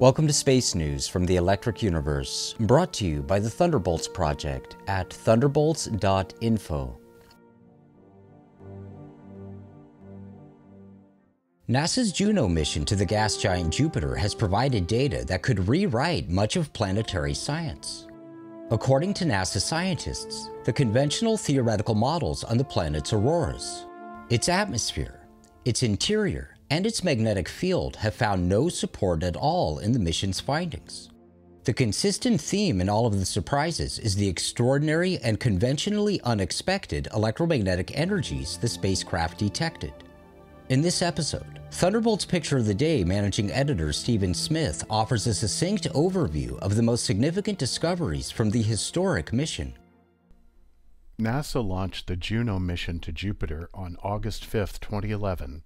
Welcome to Space News from the Electric Universe, brought to you by the Thunderbolts Project at thunderbolts.info. NASA's Juno mission to the gas giant Jupiter has provided data that could rewrite much of planetary science. According to NASA scientists, the conventional theoretical models on the planet's auroras, its atmosphere, its interior, and its magnetic field have found no support at all in the mission's findings. The consistent theme in all of the surprises is the extraordinary and conventionally unexpected electromagnetic energies the spacecraft detected. In this episode, Thunderbolt's Picture of the Day managing editor Stephen Smith offers a succinct overview of the most significant discoveries from the historic mission. NASA launched the Juno mission to Jupiter on August 5, 2011.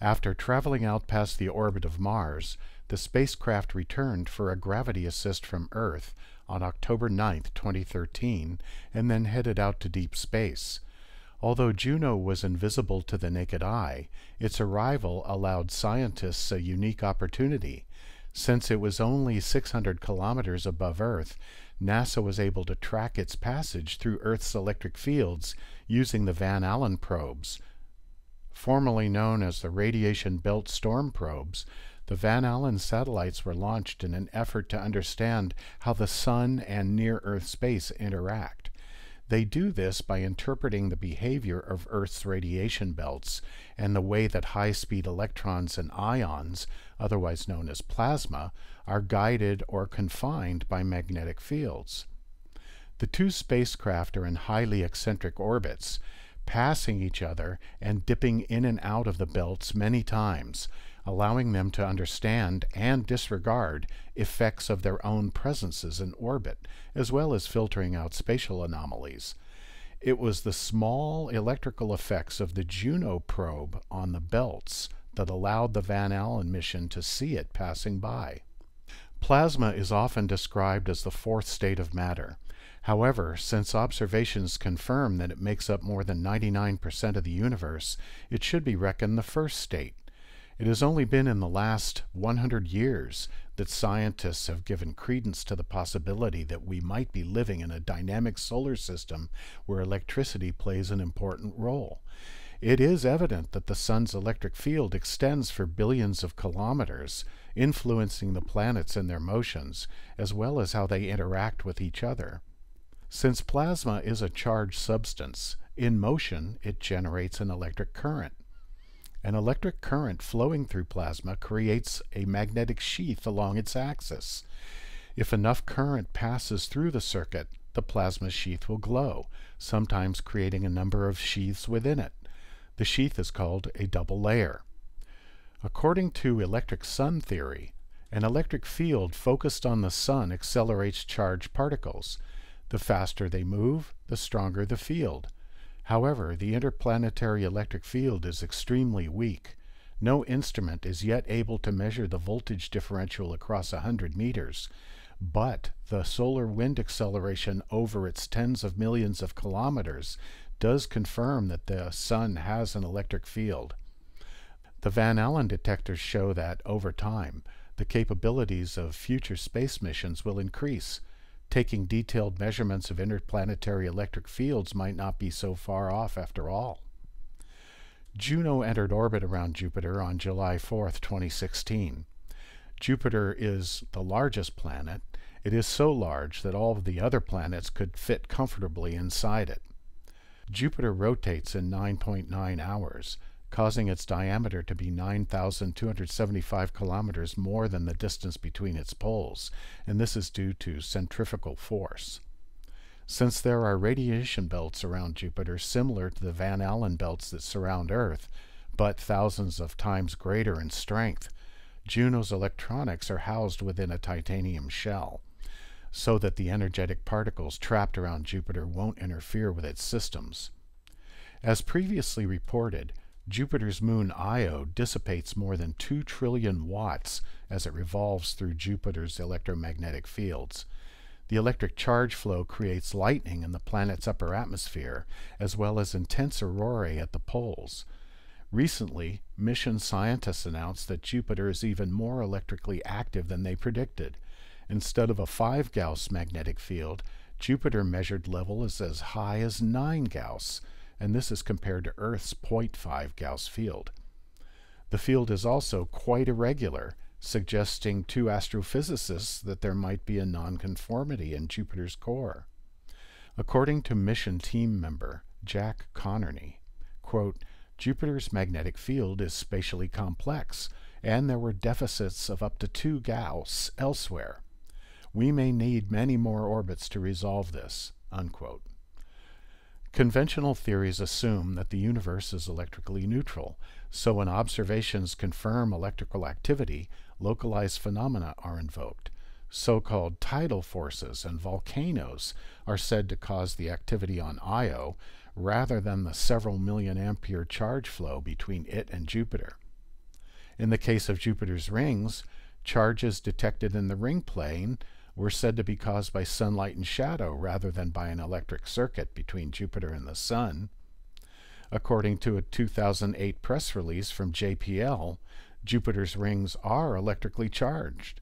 After traveling out past the orbit of Mars, the spacecraft returned for a gravity assist from Earth on October 9, 2013, and then headed out to deep space. Although Juno was invisible to the naked eye, its arrival allowed scientists a unique opportunity. Since it was only 600 kilometers above Earth, NASA was able to track its passage through Earth's electric fields using the Van Allen probes. Formerly known as the Radiation Belt Storm Probes, the Van Allen satellites were launched in an effort to understand how the Sun and near Earth space interact. They do this by interpreting the behavior of Earth's radiation belts and the way that high speed electrons and ions, otherwise known as plasma, are guided or confined by magnetic fields. The two spacecraft are in highly eccentric orbits, passing each other and dipping in and out of the belts many times, allowing them to understand and disregard effects of their own presences in orbit, as well as filtering out spatial anomalies. It was the small electrical effects of the Juno probe on the belts that allowed the Van Allen mission to see it passing by. Plasma is often described as the fourth state of matter. However, since observations confirm that it makes up more than 99% of the universe, it should be reckoned the first state. It has only been in the last 100 years that scientists have given credence to the possibility that we might be living in a dynamic solar system where electricity plays an important role. It is evident that the sun's electric field extends for billions of kilometers, influencing the planets and their motions, as well as how they interact with each other. Since plasma is a charged substance, in motion it generates an electric current. An electric current flowing through plasma creates a magnetic sheath along its axis. If enough current passes through the circuit, the plasma sheath will glow, sometimes creating a number of sheaths within it. The sheath is called a double layer. According to electric sun theory, an electric field focused on the sun accelerates charged particles. The faster they move, the stronger the field. However, the interplanetary electric field is extremely weak. No instrument is yet able to measure the voltage differential across a hundred meters, but the solar wind acceleration over its tens of millions of kilometers does confirm that the Sun has an electric field. The Van Allen detectors show that, over time, the capabilities of future space missions will increase, taking detailed measurements of interplanetary electric fields might not be so far off after all. Juno entered orbit around Jupiter on July 4, 2016. Jupiter is the largest planet. It is so large that all of the other planets could fit comfortably inside it. Jupiter rotates in 9.9 hours, causing its diameter to be 9,275 kilometers more than the distance between its poles, and this is due to centrifugal force. Since there are radiation belts around Jupiter similar to the Van Allen belts that surround Earth, but thousands of times greater in strength, Juno's electronics are housed within a titanium shell, so that the energetic particles trapped around Jupiter won't interfere with its systems. As previously reported, Jupiter's moon Io dissipates more than 2 trillion watts as it revolves through Jupiter's electromagnetic fields. The electric charge flow creates lightning in the planet's upper atmosphere, as well as intense aurorae at the poles. Recently, mission scientists announced that Jupiter is even more electrically active than they predicted. Instead of a 5 Gauss magnetic field, Jupiter measured level is as high as 9 Gauss, and this is compared to Earth's 0.5 Gauss field. The field is also quite irregular, suggesting to astrophysicists that there might be a nonconformity in Jupiter's core. According to mission team member Jack Connerney, quote, Jupiter's magnetic field is spatially complex, and there were deficits of up to 2 Gauss elsewhere. We may need many more orbits to resolve this. Unquote. Conventional theories assume that the universe is electrically neutral, so when observations confirm electrical activity, localized phenomena are invoked. So-called tidal forces and volcanoes are said to cause the activity on Io rather than the several million ampere charge flow between it and Jupiter. In the case of Jupiter's rings, charges detected in the ring plane were said to be caused by sunlight and shadow rather than by an electric circuit between Jupiter and the Sun. According to a 2008 press release from JPL, Jupiter's rings are electrically charged.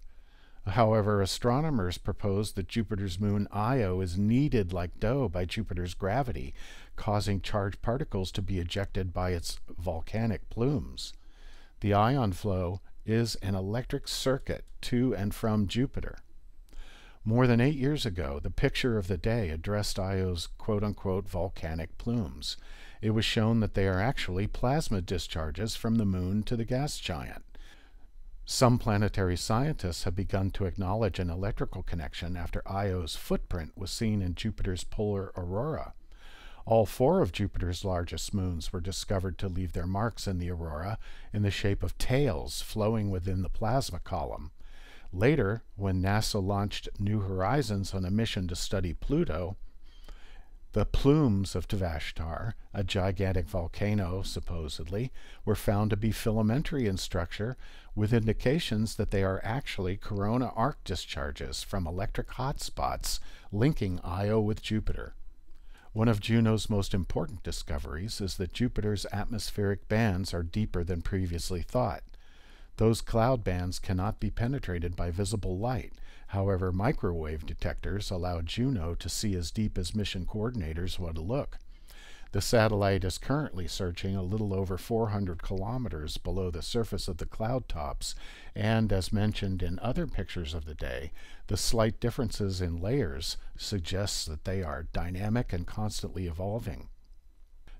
However, astronomers propose that Jupiter's moon Io is kneaded like dough by Jupiter's gravity, causing charged particles to be ejected by its volcanic plumes. The ion flow is an electric circuit to and from Jupiter. More than eight years ago, the picture of the day addressed Io's quote unquote volcanic plumes. It was shown that they are actually plasma discharges from the moon to the gas giant. Some planetary scientists have begun to acknowledge an electrical connection after Io's footprint was seen in Jupiter's polar aurora. All four of Jupiter's largest moons were discovered to leave their marks in the aurora in the shape of tails flowing within the plasma column. Later, when NASA launched New Horizons on a mission to study Pluto, the plumes of Tvashtar, a gigantic volcano supposedly, were found to be filamentary in structure with indications that they are actually corona arc discharges from electric hotspots linking Io with Jupiter. One of Juno's most important discoveries is that Jupiter's atmospheric bands are deeper than previously thought. Those cloud bands cannot be penetrated by visible light. However, microwave detectors allow Juno to see as deep as mission coordinators would look. The satellite is currently searching a little over 400 kilometers below the surface of the cloud tops, and as mentioned in other pictures of the day, the slight differences in layers suggests that they are dynamic and constantly evolving.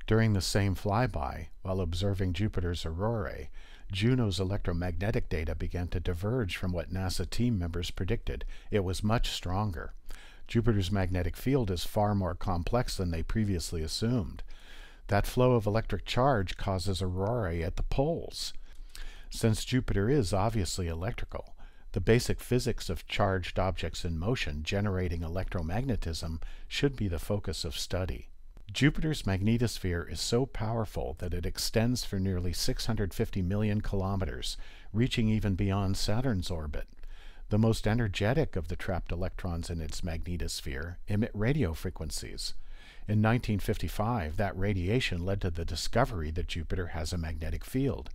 During the same flyby, while observing Jupiter's aurorae, Juno's electromagnetic data began to diverge from what NASA team members predicted. It was much stronger. Jupiter's magnetic field is far more complex than they previously assumed. That flow of electric charge causes aurorae at the poles. Since Jupiter is obviously electrical, the basic physics of charged objects in motion generating electromagnetism should be the focus of study. Jupiter's magnetosphere is so powerful that it extends for nearly 650 million kilometers, reaching even beyond Saturn's orbit. The most energetic of the trapped electrons in its magnetosphere emit radio frequencies. In 1955, that radiation led to the discovery that Jupiter has a magnetic field.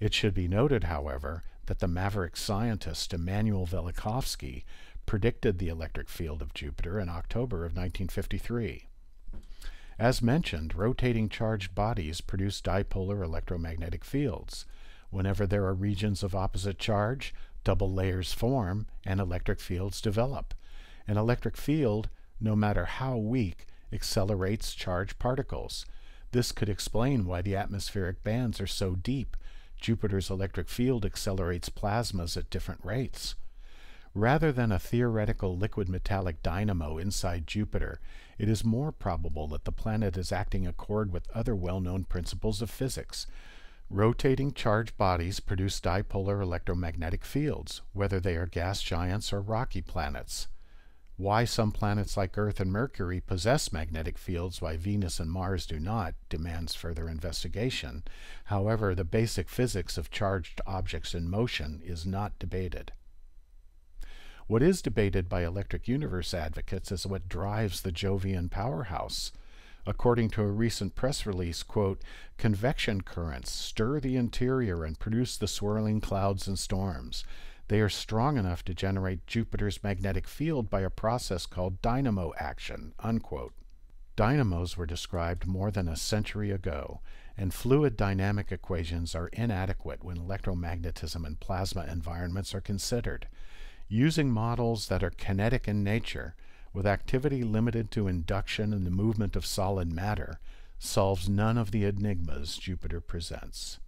It should be noted, however, that the maverick scientist Immanuel Velikovsky predicted the electric field of Jupiter in October of 1953. As mentioned, rotating charged bodies produce dipolar electromagnetic fields. Whenever there are regions of opposite charge, double layers form and electric fields develop. An electric field, no matter how weak, accelerates charged particles. This could explain why the atmospheric bands are so deep. Jupiter's electric field accelerates plasmas at different rates. Rather than a theoretical liquid metallic dynamo inside Jupiter, it is more probable that the planet is acting accord with other well-known principles of physics. Rotating charged bodies produce dipolar electromagnetic fields, whether they are gas giants or rocky planets. Why some planets like Earth and Mercury possess magnetic fields while Venus and Mars do not demands further investigation. However, the basic physics of charged objects in motion is not debated. What is debated by electric universe advocates is what drives the Jovian powerhouse. According to a recent press release, quote, convection currents stir the interior and produce the swirling clouds and storms. They are strong enough to generate Jupiter's magnetic field by a process called dynamo action, unquote. Dynamos were described more than a century ago, and fluid dynamic equations are inadequate when electromagnetism and plasma environments are considered. Using models that are kinetic in nature, with activity limited to induction and the movement of solid matter, solves none of the enigmas Jupiter presents.